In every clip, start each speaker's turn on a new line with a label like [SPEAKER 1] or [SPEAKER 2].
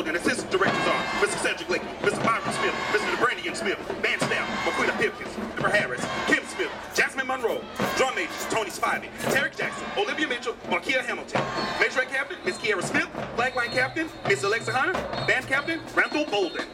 [SPEAKER 1] And assistant directors are Mr. Cedric Lake, Mr. Byron Smith, Mr. DeBrandian Smith, Band Staff, McQuita Pipkins, Deborah Harris, Kim Smith, Jasmine Monroe, drum majors Tony Spivey, Tarek Jackson, Olivia Mitchell, Markia Hamilton, majorette captain Miss Kiera Smith, flagline captain Miss Alexa Hunter, band captain Randall Bolden.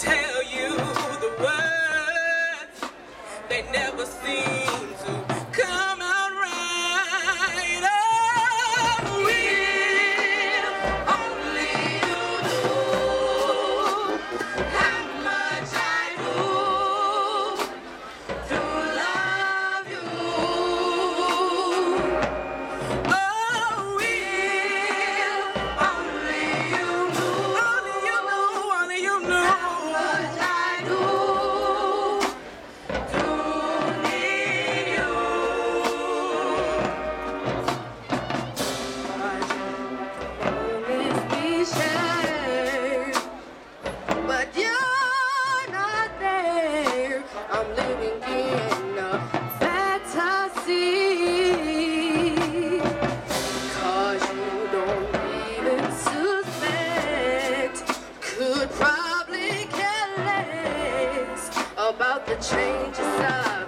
[SPEAKER 1] tell change yourself.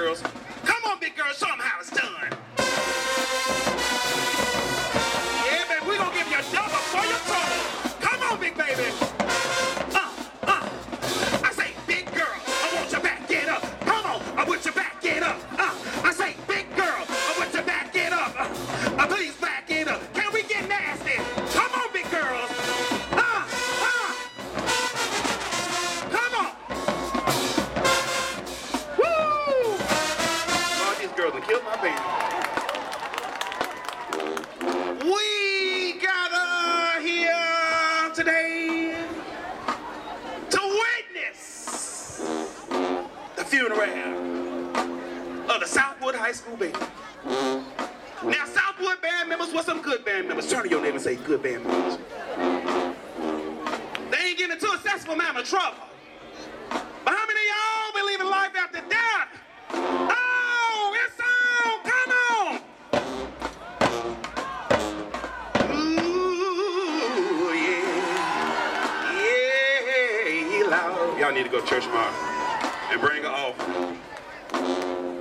[SPEAKER 1] girls. funeral of the Southwood High School Band. Now, Southwood band members were some good band members. Turn to your neighbor and say, good band members. They ain't getting too a successful amount of trouble. But how many y'all believe in life after death? Oh, it's on! Come on! Ooh, yeah. Yeah, Y'all need to go to church tomorrow and bring off.